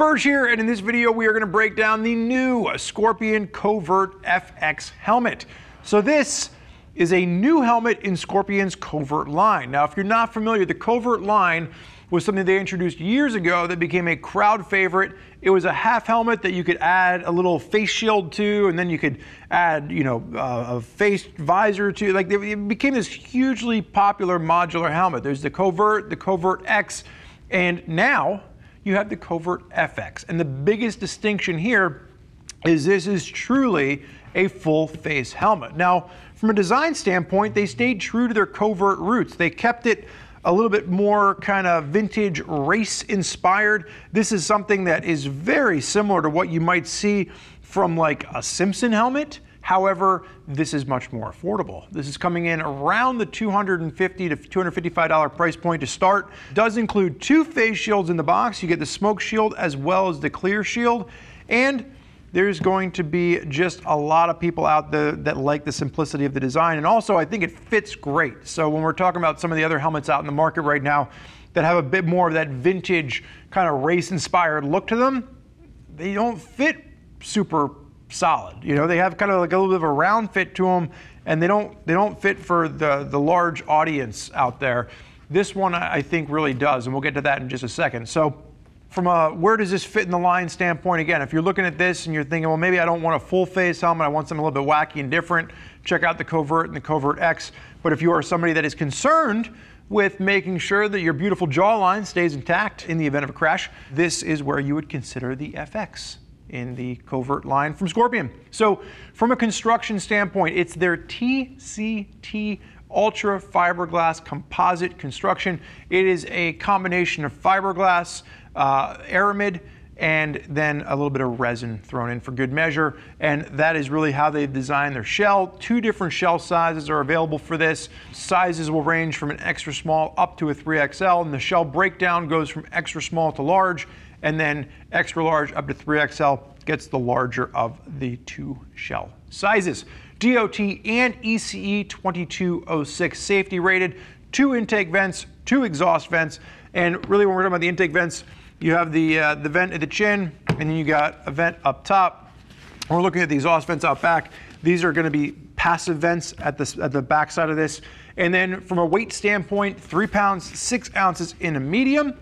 Spurge here, and in this video we are going to break down the new Scorpion Covert FX helmet. So this is a new helmet in Scorpion's Covert line. Now if you're not familiar, the Covert line was something they introduced years ago that became a crowd favorite. It was a half helmet that you could add a little face shield to, and then you could add, you know, uh, a face visor to. Like it became this hugely popular modular helmet. There's the Covert, the Covert X, and now you have the Covert FX. And the biggest distinction here is this is truly a full face helmet. Now, from a design standpoint, they stayed true to their covert roots. They kept it a little bit more kind of vintage race inspired. This is something that is very similar to what you might see from like a Simpson helmet. However, this is much more affordable. This is coming in around the 250 to $255 price point to start. Does include two face shields in the box. You get the smoke shield as well as the clear shield. And there's going to be just a lot of people out there that like the simplicity of the design. And also, I think it fits great. So when we're talking about some of the other helmets out in the market right now that have a bit more of that vintage kind of race inspired look to them, they don't fit super solid. You know, they have kind of like a little bit of a round fit to them, and they don't they don't fit for the the large audience out there. This one I think really does, and we'll get to that in just a second. So. From a where does this fit in the line standpoint, again, if you're looking at this and you're thinking, well, maybe I don't want a full face helmet, I want something a little bit wacky and different, check out the Covert and the Covert X. But if you are somebody that is concerned with making sure that your beautiful jawline stays intact in the event of a crash, this is where you would consider the FX in the covert line from Scorpion. So from a construction standpoint, it's their TCT ultra fiberglass composite construction. It is a combination of fiberglass, uh, aramid, and then a little bit of resin thrown in for good measure. And that is really how they've designed their shell. Two different shell sizes are available for this. Sizes will range from an extra small up to a 3XL, and the shell breakdown goes from extra small to large and then extra large up to 3XL gets the larger of the two shell sizes. DOT and ECE 2206 safety rated, two intake vents, two exhaust vents, and really when we're talking about the intake vents, you have the, uh, the vent at the chin, and then you got a vent up top. We're looking at the exhaust vents out back. These are gonna be passive vents at the, at the back side of this. And then from a weight standpoint, three pounds, six ounces in a medium.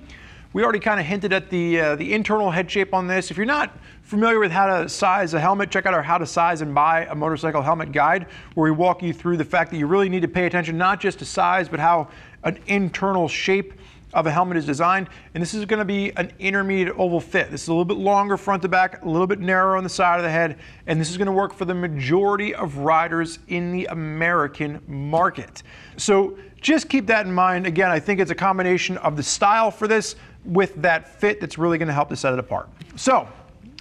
We already kind of hinted at the, uh, the internal head shape on this. If you're not familiar with how to size a helmet, check out our how to size and buy a motorcycle helmet guide where we walk you through the fact that you really need to pay attention not just to size, but how an internal shape of a helmet is designed. And this is gonna be an intermediate oval fit. This is a little bit longer front to back, a little bit narrower on the side of the head, and this is gonna work for the majority of riders in the American market. So just keep that in mind. Again, I think it's a combination of the style for this with that fit that's really gonna help to set it apart. So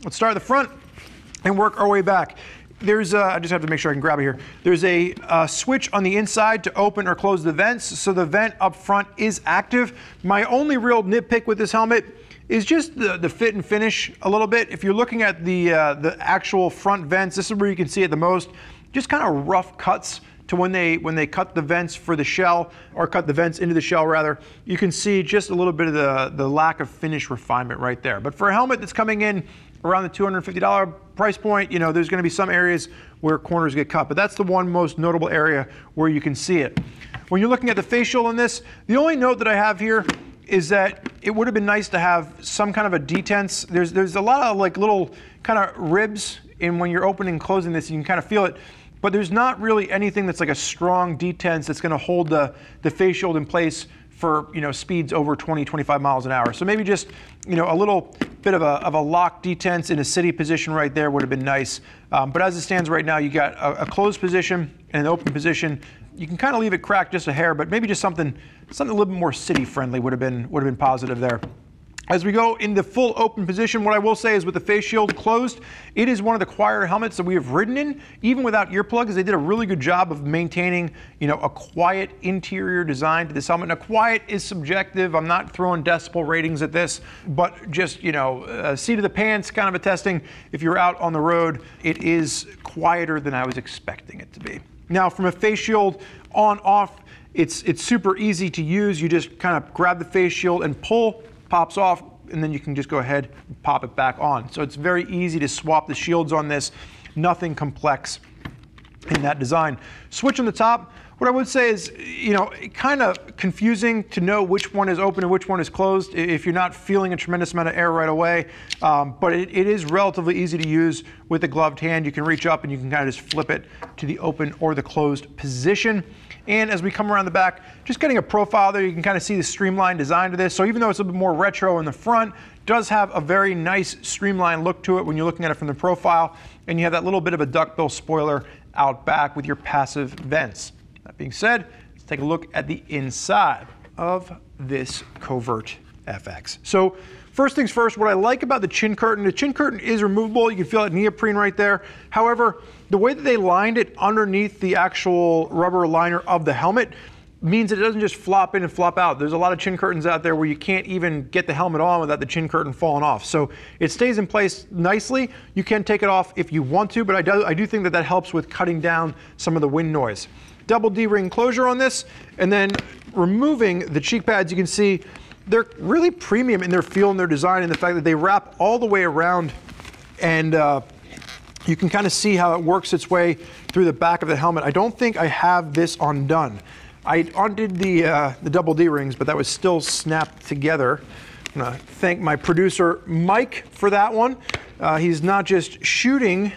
let's start at the front and work our way back. There's a, I just have to make sure I can grab it here. There's a, a, switch on the inside to open or close the vents. So the vent up front is active. My only real nitpick with this helmet is just the, the fit and finish a little bit. If you're looking at the, uh, the actual front vents, this is where you can see it the most. Just kind of rough cuts to when they when they cut the vents for the shell or cut the vents into the shell rather, you can see just a little bit of the, the lack of finish refinement right there. But for a helmet that's coming in around the $250 price point, you know, there's gonna be some areas where corners get cut, but that's the one most notable area where you can see it. When you're looking at the facial on this, the only note that I have here is that it would have been nice to have some kind of a detents. There's, there's a lot of like little kind of ribs and when you're opening and closing this, you can kind of feel it but there's not really anything that's like a strong detents that's going to hold the, the face shield in place for you know speeds over 20, 25 miles an hour. So maybe just you know a little bit of a, of a lock detents in a city position right there would have been nice. Um, but as it stands right now, you got a, a closed position and an open position. You can kind of leave it cracked just a hair, but maybe just something something a little bit more city friendly would have been would have been positive there. As we go in the full open position, what I will say is with the face shield closed, it is one of the quieter helmets that we have ridden in, even without earplugs. They did a really good job of maintaining, you know, a quiet interior design to this helmet. Now, quiet is subjective. I'm not throwing decibel ratings at this, but just, you know, uh, seat of the pants kind of a testing. If you're out on the road, it is quieter than I was expecting it to be. Now, from a face shield on off, it's, it's super easy to use. You just kind of grab the face shield and pull pops off, and then you can just go ahead and pop it back on. So it's very easy to swap the shields on this. Nothing complex in that design. Switch on the top, what I would say is, you know, kind of confusing to know which one is open and which one is closed if you're not feeling a tremendous amount of air right away. Um, but it, it is relatively easy to use with a gloved hand. You can reach up and you can kind of just flip it to the open or the closed position. And as we come around the back, just getting a profile there, you can kind of see the streamlined design to this. So even though it's a bit more retro in the front, does have a very nice streamlined look to it when you're looking at it from the profile. And you have that little bit of a duckbill spoiler out back with your passive vents. That being said, let's take a look at the inside of this Covert FX. So first things first, what I like about the chin curtain, the chin curtain is removable. You can feel that neoprene right there. However, the way that they lined it underneath the actual rubber liner of the helmet means that it doesn't just flop in and flop out. There's a lot of chin curtains out there where you can't even get the helmet on without the chin curtain falling off. So it stays in place nicely. You can take it off if you want to, but I do, I do think that that helps with cutting down some of the wind noise double D-ring closure on this, and then removing the cheek pads, you can see they're really premium in their feel and their design and the fact that they wrap all the way around and uh, you can kind of see how it works its way through the back of the helmet. I don't think I have this undone. I undid the, uh, the double D rings, but that was still snapped together. I'm gonna thank my producer, Mike, for that one. Uh, he's not just shooting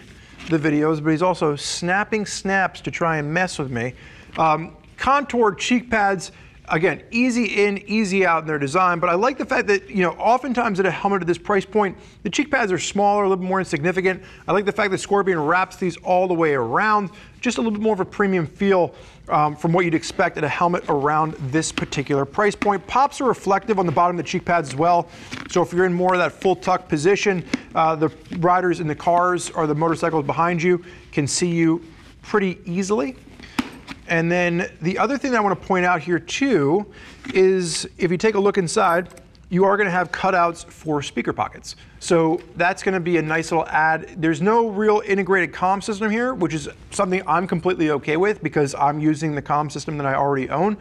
the videos, but he's also snapping snaps to try and mess with me. Um, contoured cheek pads, again, easy in, easy out in their design, but I like the fact that, you know, oftentimes at a helmet at this price point, the cheek pads are smaller, a little bit more insignificant. I like the fact that Scorpion wraps these all the way around, just a little bit more of a premium feel um, from what you'd expect at a helmet around this particular price point. Pops are reflective on the bottom of the cheek pads as well. So if you're in more of that full tuck position, uh, the riders in the cars or the motorcycles behind you can see you pretty easily. And then the other thing that I want to point out here too is if you take a look inside, you are going to have cutouts for speaker pockets. So that's going to be a nice little add. There's no real integrated comm system here, which is something I'm completely okay with because I'm using the comm system that I already own.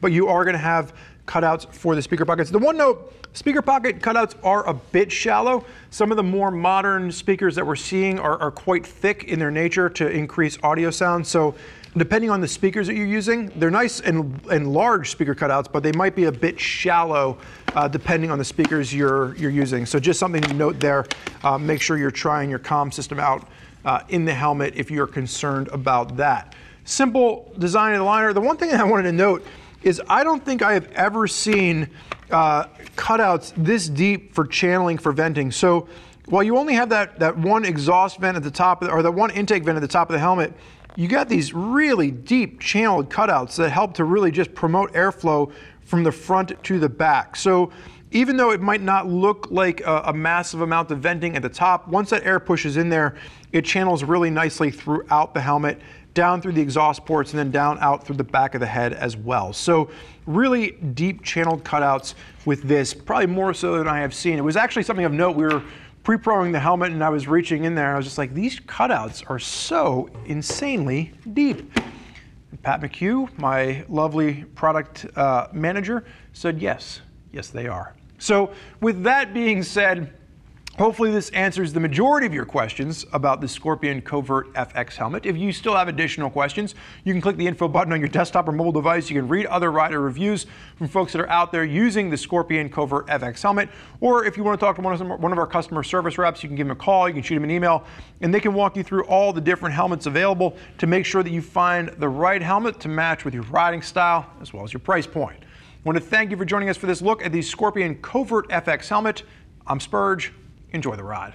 But you are going to have cutouts for the speaker pockets. The one note, speaker pocket cutouts are a bit shallow. Some of the more modern speakers that we're seeing are, are quite thick in their nature to increase audio sound. So depending on the speakers that you're using, they're nice and, and large speaker cutouts, but they might be a bit shallow uh, depending on the speakers you're, you're using. So just something to note there. Uh, make sure you're trying your comm system out uh, in the helmet if you're concerned about that. Simple design of the liner. The one thing I wanted to note is I don't think I have ever seen uh, cutouts this deep for channeling for venting. So while you only have that, that one exhaust vent at the top, or the one intake vent at the top of the helmet, you got these really deep channeled cutouts that help to really just promote airflow from the front to the back. So even though it might not look like a, a, massive amount of venting at the top, once that air pushes in there, it channels really nicely throughout the helmet, down through the exhaust ports, and then down out through the back of the head as well. So really deep channeled cutouts with this, probably more so than I have seen. It was actually something of note. We were pre-proing the helmet and I was reaching in there. I was just like, these cutouts are so insanely deep. And Pat McHugh, my lovely product uh, manager, said yes, yes they are. So with that being said, Hopefully this answers the majority of your questions about the Scorpion Covert FX helmet. If you still have additional questions, you can click the info button on your desktop or mobile device. You can read other rider reviews from folks that are out there using the Scorpion Covert FX helmet. Or if you want to talk to one of, our customer service reps, you can give them a call, you can shoot them an email, and they can walk you through all the different helmets available to make sure that you find the right helmet to match with your riding style as well as your price point. I want to thank you for joining us for this look at the Scorpion Covert FX helmet. I'm Spurge. Enjoy the ride.